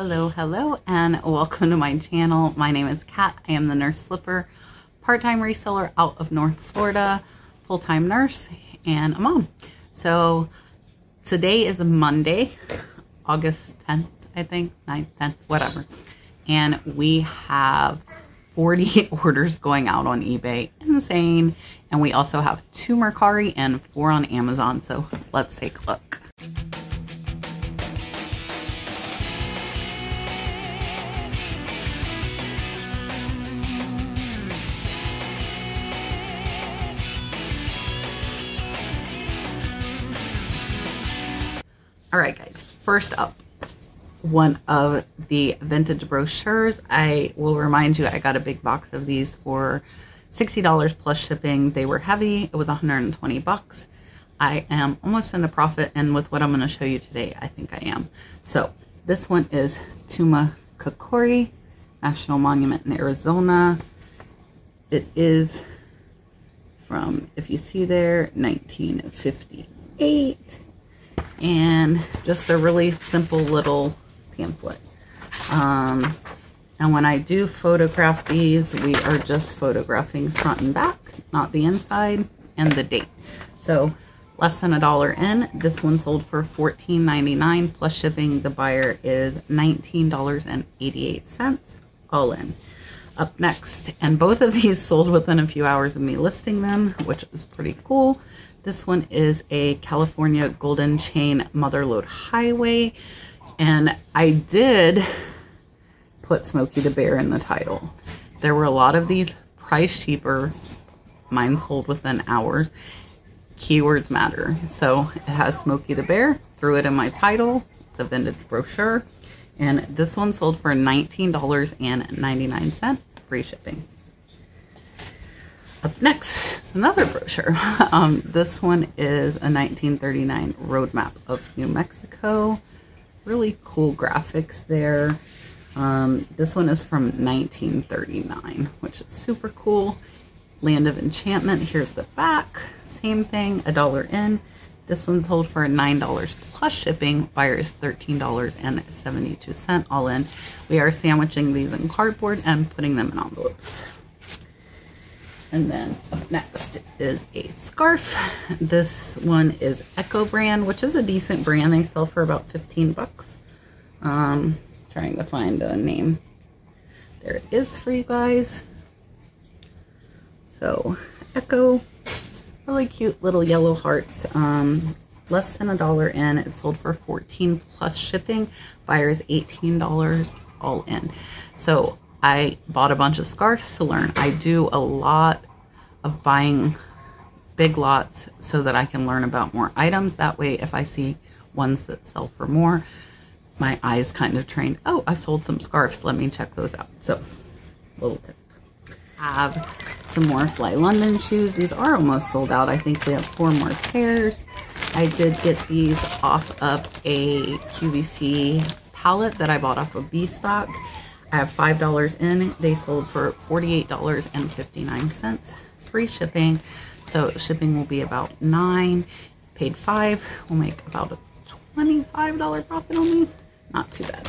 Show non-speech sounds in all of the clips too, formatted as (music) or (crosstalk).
Hello, hello, and welcome to my channel. My name is Kat. I am the Nurse Flipper, part-time reseller out of North Florida, full-time nurse, and a mom. So today is Monday, August 10th, I think, 9th, 10th, whatever. And we have 40 (laughs) orders going out on eBay. Insane. And we also have two Mercari and four on Amazon. So let's take a look. All right, guys, first up, one of the vintage brochures. I will remind you, I got a big box of these for $60 plus shipping. They were heavy. It was 120 bucks. I am almost in a profit, and with what I'm going to show you today, I think I am. So this one is Tuma Tumacacori National Monument in Arizona. It is from, if you see there, 1958 and just a really simple little pamphlet. Um, and when I do photograph these, we are just photographing front and back, not the inside, and the date. So less than a dollar in. This one sold for $14.99 plus shipping. The buyer is $19.88 all in. Up next, and both of these (laughs) sold within a few hours of me listing them, which is pretty cool. This one is a California Golden Chain Motherlode Highway. And I did put Smokey the Bear in the title. There were a lot of these price cheaper. Mine sold within hours. Keywords matter. So it has Smokey the Bear. Threw it in my title. It's a vintage brochure. And this one sold for $19.99 free shipping. Up next another brochure. (laughs) Um, this one is a 1939 roadmap of New Mexico. Really cool graphics there. Um, this one is from 1939, which is super cool. Land of Enchantment. Here's the back. Same thing, a dollar in. This one's sold for $9 plus shipping. Buyer is $13.72 all in. We are sandwiching these in cardboard and putting them in envelopes. And then up next is a scarf. This one is Echo brand, which is a decent brand. They sell for about 15 bucks. Um, trying to find a name. There it is for you guys. So Echo, really cute little yellow hearts. Um, less than a dollar in. It sold for 14 plus shipping. Buyers $18 all in. So I bought a bunch of scarves to learn. I do a lot of buying big lots so that I can learn about more items. That way, if I see ones that sell for more, my eyes kind of trained, oh, I sold some scarves. Let me check those out. So, little tip. Have some more Fly London shoes. These are almost sold out. I think we have four more pairs. I did get these off of a QVC palette that I bought off of B-Stock. I have $5 in. They sold for $48.59. Free shipping. So shipping will be about 9 Paid 5 We'll make about a $25 profit on these. Not too bad.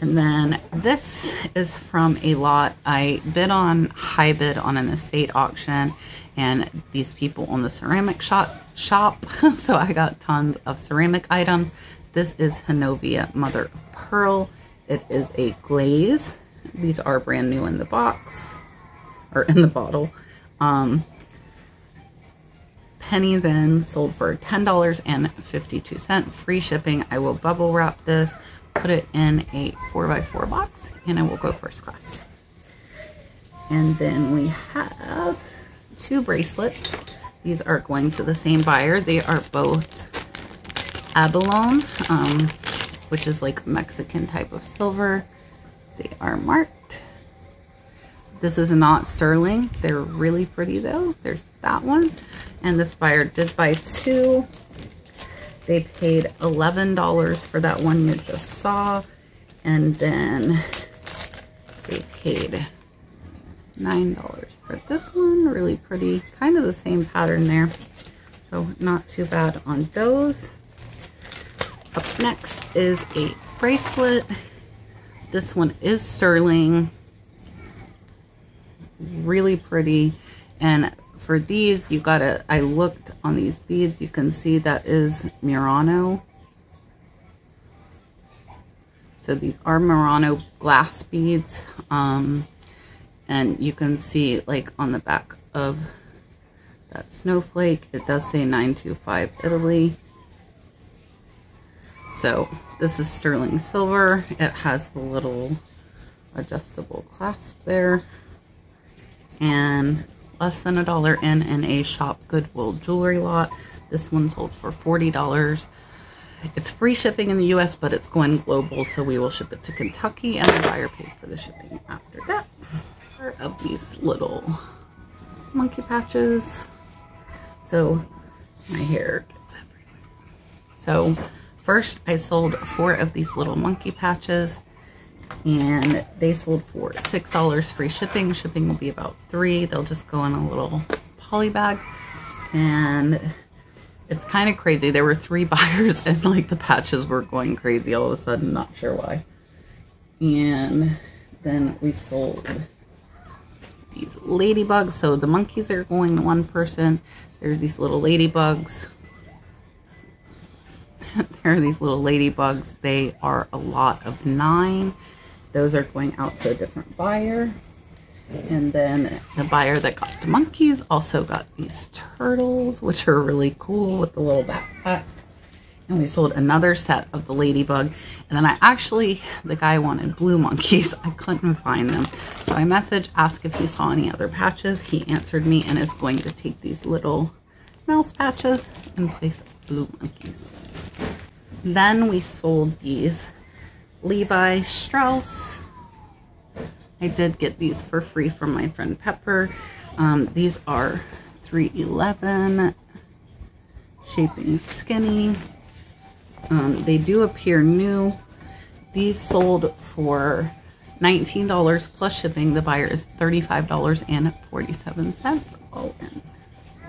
And then this is from a lot I bid on, high bid on an estate auction. And these people on the ceramic shop, shop. (laughs) so I got tons of ceramic items. This is Hanovia Mother of Pearl. It is a glaze. These are brand new in the box or in the bottle. Um, pennies in, sold for $10.52. Free shipping. I will bubble wrap this, put it in a 4x4 box, and I will go first class. And then we have two bracelets. These are going to the same buyer. They are both abalone, um, which is like Mexican type of silver. They are marked. This is not sterling. They're really pretty though. There's that one. And this buyer did buy two. They paid $11 for that one you just saw. And then they paid $9 for this one. Really pretty. Kind of the same pattern there. So not too bad on those. Up next is a bracelet. This one is sterling. Really pretty. And for these, you gotta, I looked on these beads, you can see that is Murano. So these are Murano glass beads. Um, and you can see like on the back of that snowflake, it does say 925 Italy. So this is sterling silver. It has the little adjustable clasp there. And less than a dollar in in a shop Goodwill jewelry lot. This one sold for $40. It's free shipping in the US, but it's going global, so we will ship it to Kentucky and the buyer paid for the shipping after that. Part Of these little monkey patches. So my hair gets everywhere. So first I sold four of these little monkey patches and they sold for $6 free shipping. Shipping will be about three. They'll just go in a little poly bag and it's kind of crazy. There were three (laughs) buyers and like the patches were going crazy all of a sudden. Not sure why. And then we sold these ladybugs. So the monkeys are going to one person. There's these little ladybugs. (laughs) there are these little ladybugs. They are a lot of nine. Those are going out to a different buyer. And then the buyer that got the monkeys also got these turtles, which are really cool with the little backpack and we sold another set of the ladybug and then I actually the guy wanted blue monkeys (laughs) I couldn't find them so I messaged asked if he saw any other patches he answered me and is going to take these little mouse patches and place blue monkeys then we sold these Levi Strauss I did get these for free from my friend Pepper um, these are 311 shaping skinny um, they do appear new. These sold for $19 plus shipping. The buyer is $35.47 all in.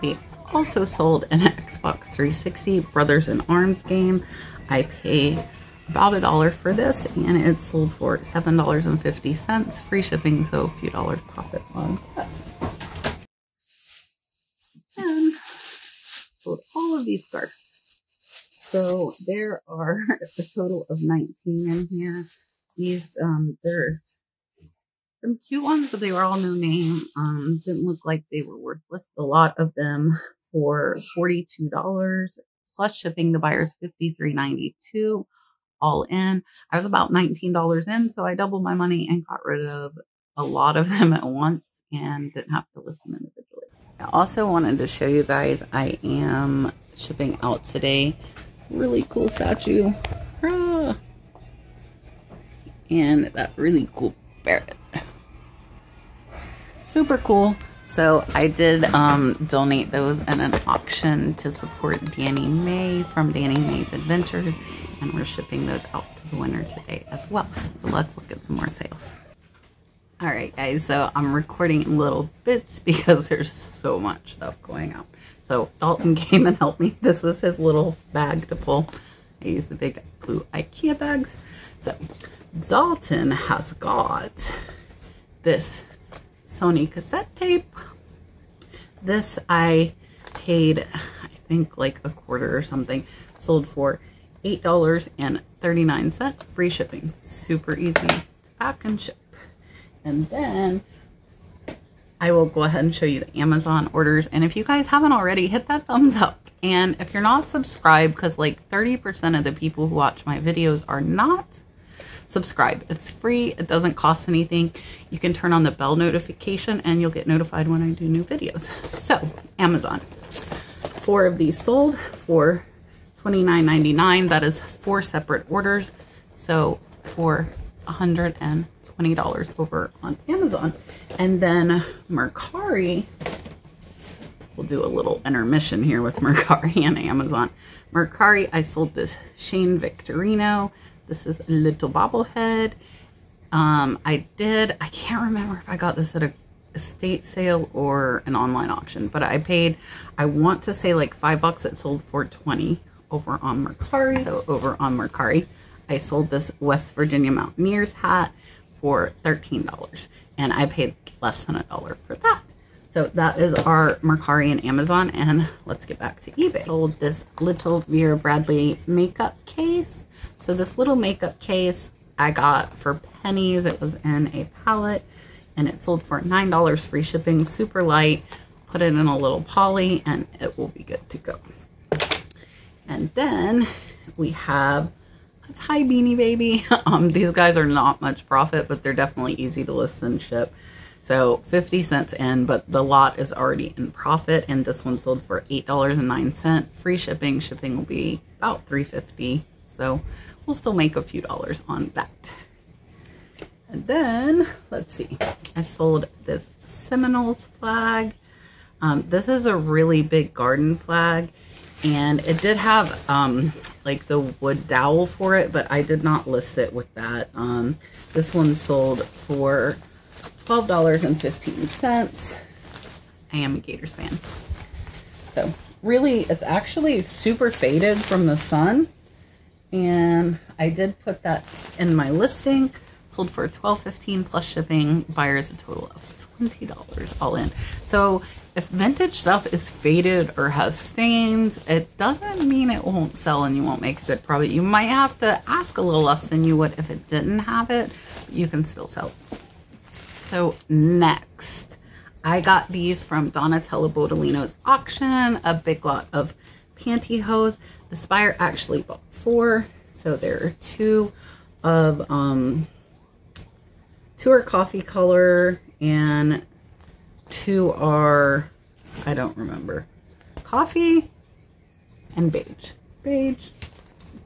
They also sold an Xbox 360 Brothers in Arms game. I paid about a dollar for this and it sold for $7.50 free shipping so a few dollars profit on that. And sold all of these scarves so there are (laughs) a total of 19 in here. These, um, they're some cute ones, but they were all no name. Um, didn't look like they were worthless. A lot of them for $42 plus shipping. The buyer's $53.92 all in. I was about $19 in, so I doubled my money and got rid of a lot of (laughs) them at once and didn't have to list them individually. I also wanted to show you guys I am shipping out today really cool statue. Ah. And that really cool parrot. Super cool. So I did um, donate those in an auction to support Danny May from Danny May's Adventures. And we're shipping those out to the winner today as well. Let's look at some more sales. All right, guys, so I'm recording in little bits (laughs) because there's so much stuff going on. So Dalton came and helped me. This is his little bag to pull. I use the big blue Ikea bags. So Dalton has got this Sony cassette tape. This I paid, I think like a quarter or something, sold for $8.39 free shipping. Super easy to pack and ship. And then I will go ahead and show you the Amazon orders. And if you guys haven't already, hit that thumbs up. And if you're not subscribed, because like 30% of the people who watch my videos are not, subscribe. It's free. It doesn't cost anything. You can turn on the bell notification and you'll get notified when I do new videos. So, Amazon. Four of these sold for $29.99. That is four separate orders. So, for 100 and $20 over on Amazon. And then Mercari, we'll do a little intermission here with (laughs) Mercari and Amazon. Mercari, I sold this Shane Victorino. This is a little bobblehead. Um, I did, I can't remember if I got this at a estate sale or an online auction, but I paid, I want to say like five bucks. It sold for 20 over on Mercari. So over on Mercari, I sold this West Virginia Mountaineers hat for $13 and I paid less than a dollar for that. So that is our Mercari and Amazon. And let's get back to eBay. Sold this little Vera Bradley makeup case. So this little makeup case I got for pennies. It was in a palette and it sold for $9 free shipping, super light. Put it in a little poly and it will be good to go. And then we have a Ty Beanie Baby. (laughs) Um, these guys are not much profit, but they're definitely easy to list and ship. So 50 cents in, but the lot is already in profit. And this one sold for $8.09. Free shipping. Shipping will be about $3.50. So we'll still make a few dollars on that. And then, let's see, I sold this Seminoles flag. Um, this is a really big garden flag and it did have um, like the wood dowel for it, but I did not list it with that. Um, this one sold for $12.15. I am a Gators fan. So really, it's actually super faded from the sun. And I did put that in my listing. Sold for $12.15 plus shipping. Buyers a total of $20 all in. So if vintage stuff is faded or has stains, it doesn't mean it won't sell and you won't make a good profit. You might have to ask a little less than you would if it didn't have it, but you can still sell. So next, I got these from Donatella Bodolino's auction, a big lot of pantyhose. The Spire actually bought four, so there are two of, um, two are coffee color and two are, I don't remember, coffee and beige. Beige,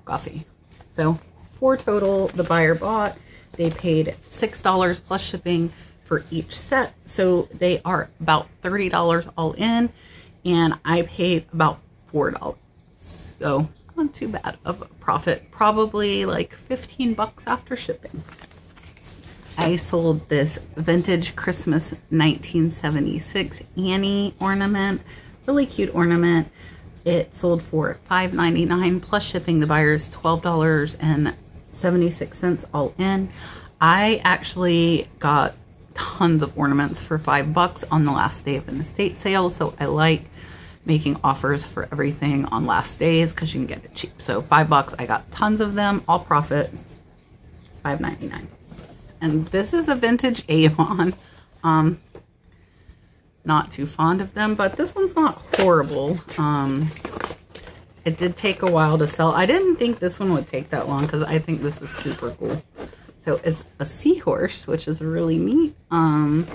coffee. So four total the buyer bought. They paid $6 plus shipping for each set. So they are about $30 all in and I paid about $4. So not too bad of a profit. Probably like 15 bucks after shipping. I sold this vintage Christmas 1976 Annie ornament. Really cute ornament. It sold for $5.99 plus shipping. The buyer's $12.76 all in. I actually got tons of ornaments for five bucks on the last day of an estate sale. So I like making offers for everything on last days because you can get it cheap. So five bucks, I got tons of them, all profit, $5.99 and this is a vintage Avon. (laughs) Um, not too fond of them, but this one's not horrible. Um, it did take a while to sell. I didn't think this one would take that long because I think this is super cool. So it's a seahorse, which is really neat. Um,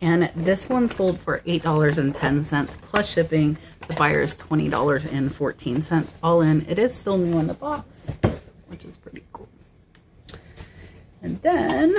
and this one sold for $8.10 plus shipping. The buyer is $20.14 all in. It is still new in the box, which is pretty cool. And then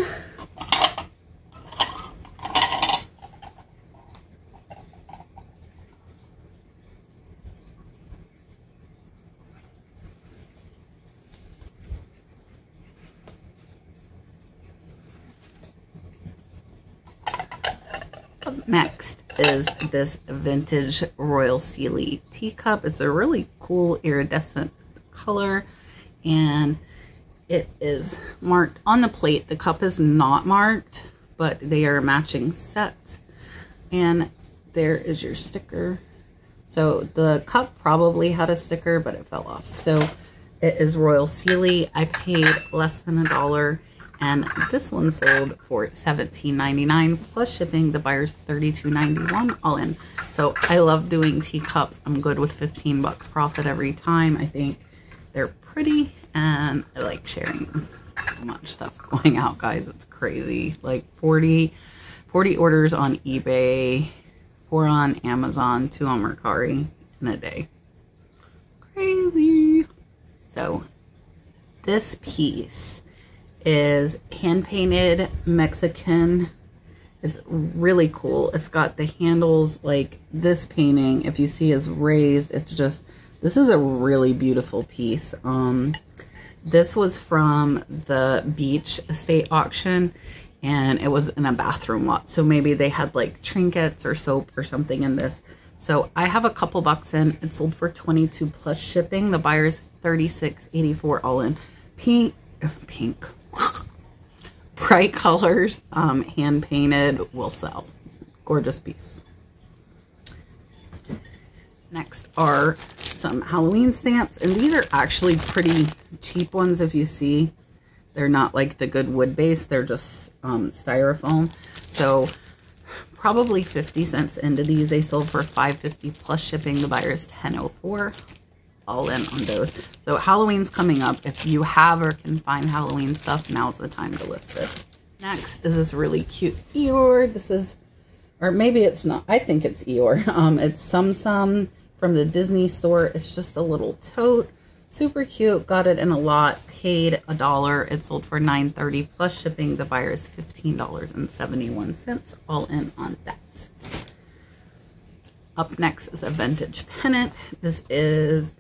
next is this vintage Royal Sealy teacup. It's a really cool iridescent color and it is marked on the plate. The cup is not marked, but they are a matching sets. And there is your sticker. So the cup probably had a sticker, but it fell off. So it is Royal Sealy. I paid less than a dollar. And this one sold for $17.99 plus shipping. The buyer's $32.91 all in. So I love doing teacups. I'm good with 15 bucks profit every time. I think they're pretty and I like sharing so much stuff (laughs) going out, guys. It's crazy. Like 40, 40 orders on eBay, four on Amazon, two on Mercari in a day. Crazy. So this piece is hand-painted Mexican. It's really cool. It's got the handles like this painting, if you see is raised. It's just, this is a really beautiful piece. Um, this was from the beach estate auction and it was in a bathroom lot. So maybe they had like trinkets or soap or something in this. So I have a couple bucks in. It sold for 22 plus shipping. The buyer's 36.84 all in. Pink, pink, bright colors, um, hand painted, will sell. Gorgeous piece. Next are some Halloween stamps, and these are actually pretty cheap ones if you see. They're not like the good wood base, they're just um, styrofoam. So probably 50 cents into these. They sold for 5.50 plus shipping. The buyer is 10.04 all in on those. So Halloween's coming up. If you have or can find Halloween stuff, now's the time to list it. Next is this really cute Eeyore. This is, or maybe it's not. I think it's Eeyore. (laughs) Um, it's Tsum Tsum from the Disney store. It's just a little tote. Super cute. Got it in a lot. Paid a dollar. It sold for nine thirty plus shipping. The buyer is $15.71. All in on that. Up next is a vintage pennant. This is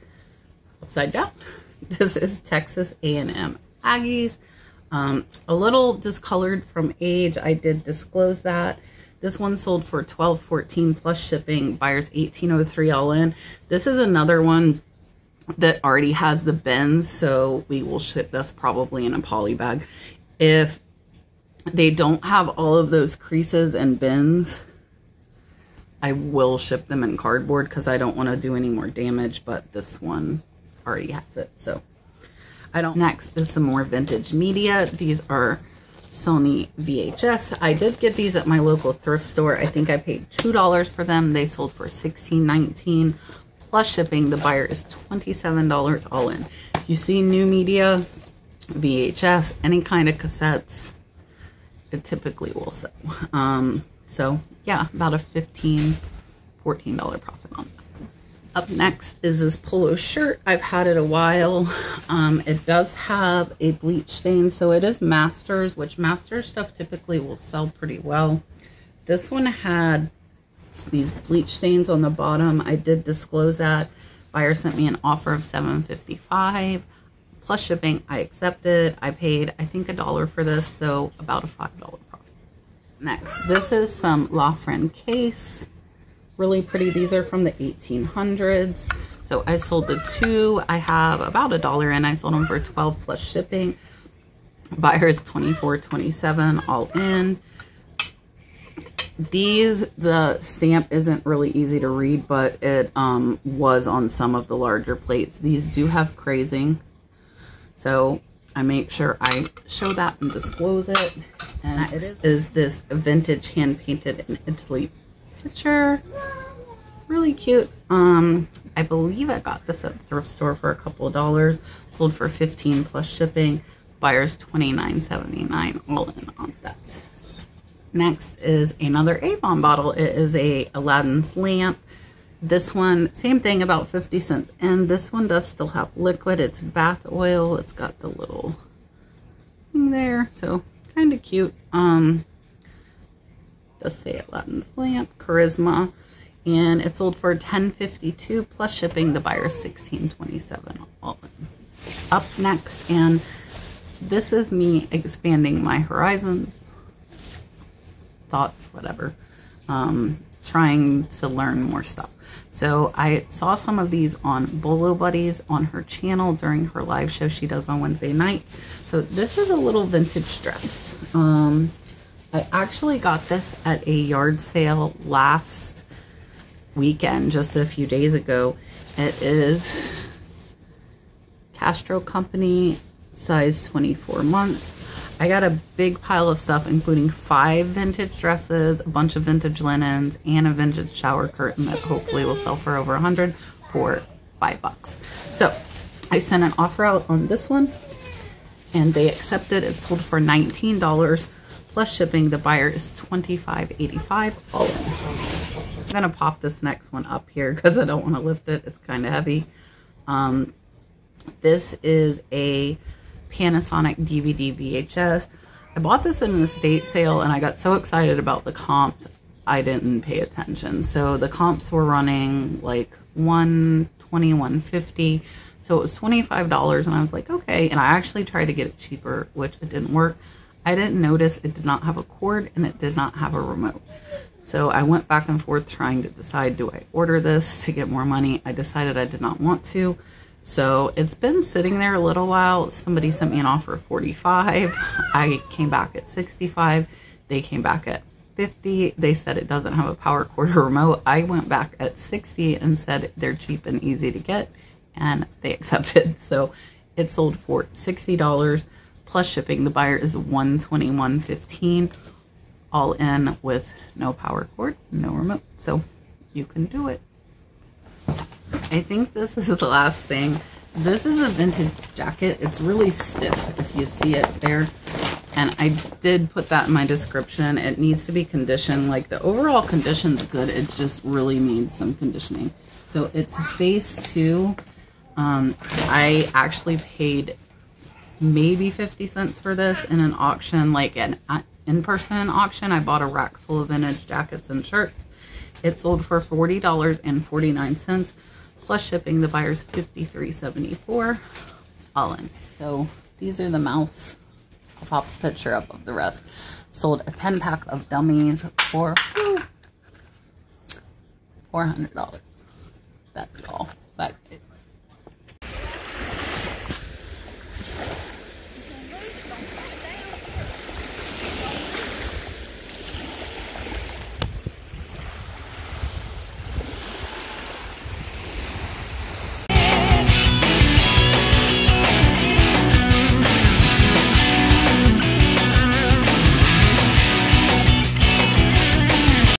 upside down. (laughs) This is Texas A&M Aggies. Um, a little discolored from age. I did disclose that. This one sold for twelve fourteen plus shipping. Buyers 1803 all in. This is another one that already has the bends, so we will ship this probably in a poly bag. If they don't have all of those creases and bends, I will ship them in cardboard because I don't want to do any more damage, but this one already has it. So I don't. Next is some more vintage media. These are Sony VHS. I did get these at my local thrift store. I think I paid $2 for them. They sold for $16.19 plus shipping. The buyer is $27 all in. You see new media, VHS, any kind of cassettes, it typically will sell. Um, so yeah, about a $15, $14 profit on that. Up next is this polo shirt. I've had it a while. Um, it does have a bleach stain, so it is Masters, which Masters stuff typically will sell pretty well. This one had these bleach stains on the bottom. I did disclose that. Buyer sent me an offer of $7.55 plus shipping. I accepted. I paid, I think, a dollar for this, so about a $5 profit. Next, this is some La case really pretty. These are from the 1800s. So I sold the two. I have about a dollar in. I sold them for 12 plus shipping. Buyers 24, 27 all in. These, the stamp isn't really easy to read, but it um, was on some of the larger plates. These do have crazing. So I make sure I show that and disclose it. And it is, is this vintage hand painted in Italy picture. Really cute. Um, I believe I got this at the thrift store for a couple of dollars. Sold for 15 plus shipping. Buyers 29.79 all in on that. Next is another Avon bottle. It is a Aladdin's lamp. This one, same thing, about 50 cents. And this one does still have liquid. It's bath oil. It's got the little thing there. So kind of cute. Um, does say Aladdin's lamp, Charisma, and it sold for 10.52 plus shipping. The buyer 16.27 all in. Up next, and this is me expanding my horizons, thoughts, whatever, um, trying to learn more stuff. So I saw some of these on Bolo Buddies on her channel during her live show she does on Wednesday night. So this is a little vintage dress. Um, I actually got this at a yard sale last weekend, just a few days ago. It is Castro Company, size 24 months. I got a big pile of stuff, including five vintage dresses, a bunch of vintage linens, and a vintage shower curtain that hopefully will sell for over 100 for five bucks. So I sent an offer out on this one and they accepted. It sold for $19 plus shipping. The buyer is $25.85 all in. I'm going to pop this next one up here because I don't want to lift it. It's kind of heavy. Um, this is a Panasonic DVD VHS. I bought this in an estate sale and I got so excited about the comps I didn't pay attention. So the comps were running like 120 150 so it was $25 and I was like, okay. And I actually tried to get it cheaper, which it didn't work. I didn't notice it did not have a cord and it did not have a remote. So I went back and forth trying to decide, do I order this to get more money? I decided I did not want to. So it's been sitting there a little while. Somebody sent me an offer of 45. (laughs) I came back at 65. They came back at 50. They said it doesn't have a power cord or remote. I went back at 60 and said they're cheap and easy to get and they (laughs) accepted. So it sold for $60 plus shipping. The buyer is 121.15 all in with no power cord, no remote. So you can do it. I think this is the last thing. This is a vintage jacket. It's really stiff if you see it there. And I did put that in my description. It needs to be conditioned. Like the overall condition's good. It just really needs some conditioning. So it's phase two. Um, I actually paid maybe 50 cents for this in an auction, like an uh, in-person auction. I bought a rack full of vintage jackets and shirts. It sold for $40.49 plus shipping. The buyer's $53.74 all in. So these are the mouths. I'll pop the picture up of the rest. Sold a 10 pack of dummies for $400. That's all. But